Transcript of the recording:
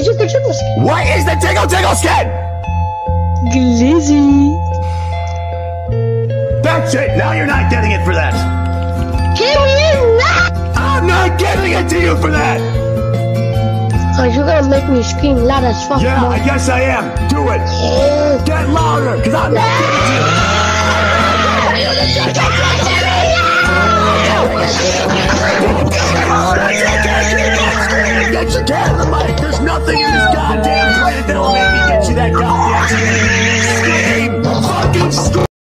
The Triple Skin. What is the Jiggle Jiggle skin? Glizzy. That's it. Now you're not getting it for that. Give me that! I'm not giving it to you for that. Cause you're gonna make me scream loud as fuck. Yeah, more. I guess I am. Do it. Get louder, because I'm not giving it to Get your cat in the mic. There's nothing in this goddamn